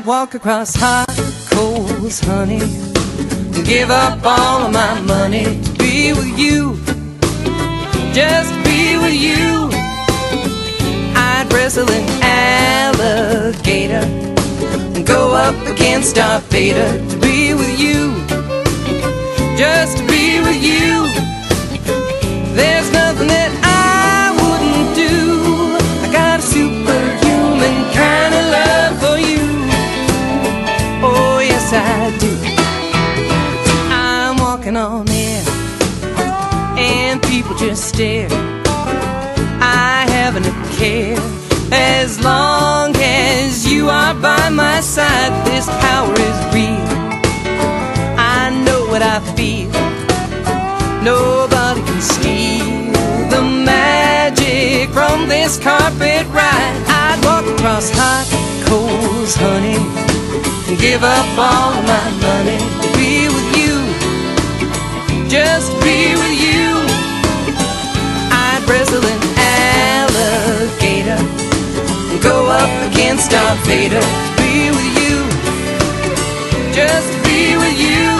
walk across hot coals, honey. Give up all of my money to be with you. Just be with you. I'd wrestle an alligator and go up against Darth Vader to be with you. Just walking on air, and people just stare. I haven't a care as long as you are by my side. This power is real. I know what I feel. Nobody can steal the magic from this carpet ride. I'd walk across hot coals, honey, give up all my money to be with. Just be with you. I'd wrestle an alligator go up against Darth Vader be with you. Just be with you.